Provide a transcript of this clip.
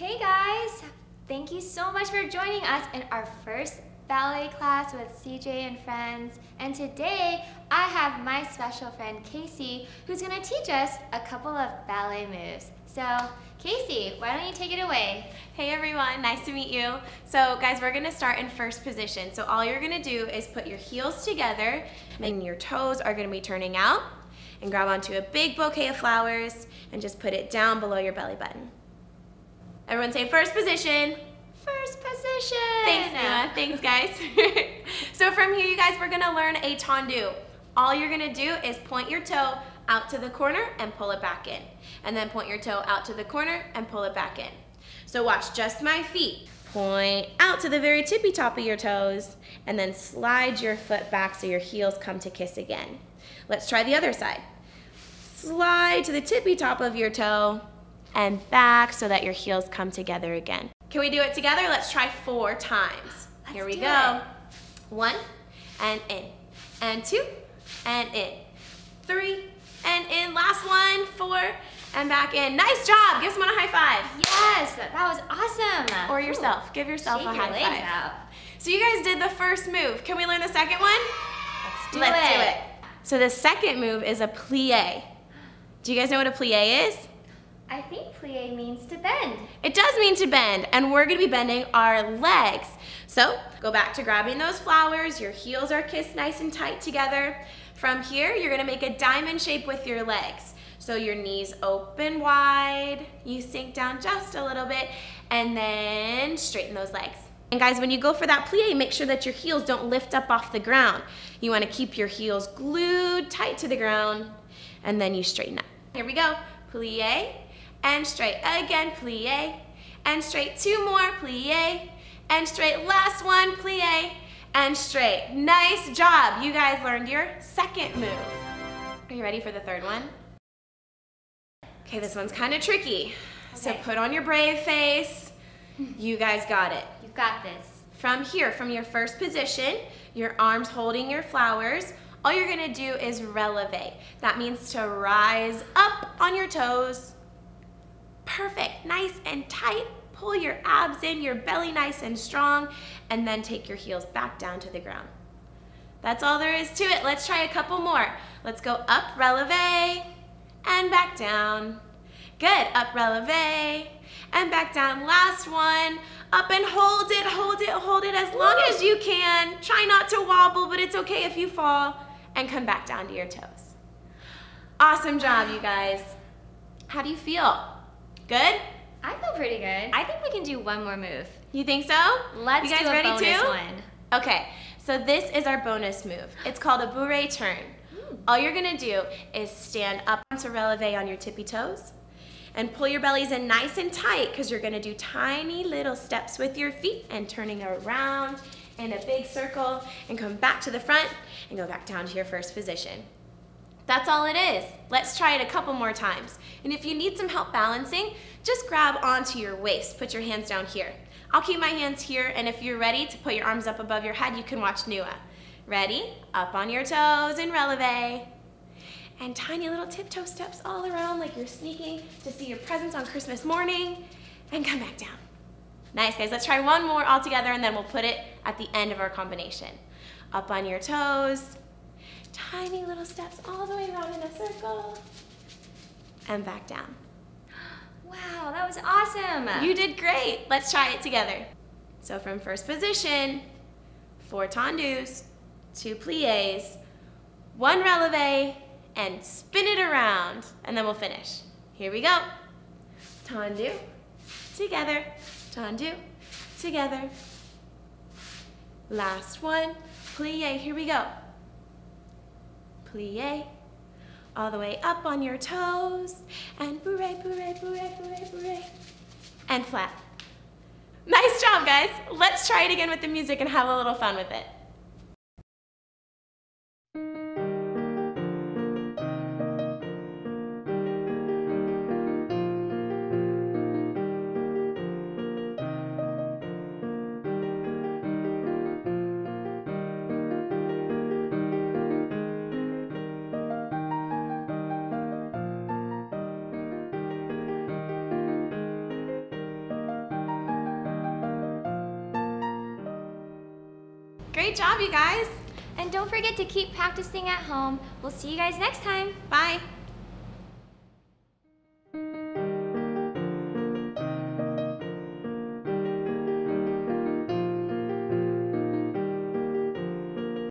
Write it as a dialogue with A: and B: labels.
A: Hey guys, thank you so much for joining us in our first ballet class with CJ and friends. And today I have my special friend Kaycee who's gonna teach us a couple of ballet moves. So Kaycee, why don't you take it away?
B: Hey everyone, nice to meet you. So guys, we're gonna start in first position. So all you're gonna do is put your heels together and your toes are gonna be turning out and grab onto a big bouquet of flowers and just put it down below your belly button. Everyone say first position.
A: First position.
B: Thanks, Nina. Thanks, guys. so from here, you guys, we're gonna learn a tendu. All you're gonna do is point your toe out to the corner and pull it back in. And then point your toe out to the corner and pull it back in. So watch just my feet. Point out to the very tippy top of your toes and then slide your foot back so your heels come to kiss again. Let's try the other side. Slide to the tippy top of your toe and back so that your heels come together again. Can we do it together? Let's try four times.
A: Let's
B: Here we go.
A: it.
B: One and in, and two and in, three and in. Last one, four and back in. Nice job. Give someone a high five.
A: Yes, that was awesome.
B: Or yourself. Give yourself a
A: your
B: high
A: legs
B: five.
A: out.
B: So you guys did the first move. Can we learn the second one?
A: Let's do
B: Let's
A: it.
B: do it. So the second move is a plie. Do you guys know what a plie is?
A: I think plie means to bend.
B: It does mean to bend, and we're gonna be bending our legs. So go back to grabbing those flowers. Your heels are kissed nice and tight together. From here, you're gonna make a diamond shape with your legs. So your knees open wide, you sink down just a little bit, and then straighten those legs. And guys, when you go for that plie, make sure that your heels don't lift up off the ground. You wanna keep your heels glued tight to the ground, and then you straighten up. Here we go, plie, and straight again, plie, and straight, two more, plie, and straight, last one, plie, and straight. Nice job, you guys learned your second move. Are you ready for the third one? Okay, this one's kind of tricky. So put on your brave face. You guys got it.
A: You've got this.
B: From here, from your first position, your arms holding your flowers, all you're gonna do is releve. That means to rise up on your toes. Perfect, nice and tight. Pull your abs in, your belly nice and strong, and then take your heels back down to the ground. That's all there is to it. Let's try a couple more. Let's go up, releve, and back down. Good, up, releve, and back down. Last one, up and hold it, hold it, hold it as long as you can. Try not to wobble, but it's okay if you fall, and come back down to your toes. Awesome job, you guys. How do you feel? Good?
A: I feel pretty good. I think we can do one more move.
B: You think so?
A: Let's
B: you guys
A: do a
B: ready
A: bonus
B: too?
A: one.
B: Okay, so this is our bonus move. It's called a bourrée turn. Hmm. All you're gonna do is stand up onto releve on your tippy toes and pull your bellies in nice and tight because you're gonna do tiny little steps with your feet and turning around in a big circle and come back to the front and go back down to your first position. That's all it is. Let's try it a couple more times. And if you need some help balancing, just grab onto your waist. Put your hands down here. I'll keep my hands here, and if you're ready to put your arms up above your head, you can watch Nua. Ready? Up on your toes and releve. And tiny little tiptoe steps all around like you're sneaking to see your presents on Christmas morning. And come back down. Nice, guys. Let's try one more all together, and then we'll put it at the end of our combination. Up on your toes, tiny little steps all the way around in a circle, and back down.
A: Wow, that was awesome.
B: You did great. Let's try it together. So from first position, four tendus, two plies, one releve, and spin it around, and then we'll finish. Here we go. Tendu, together, tendu, together. Last one, plie, here we go. Plie, all the way up on your toes, and bourrée, bourrée, bourrée, bourrée, bourrée, and flat. Nice job, guys. Let's try it again with the music and have a little fun with it. Great job, you guys.
A: And don't forget to keep practicing at home. We'll see you guys next time.
B: Bye.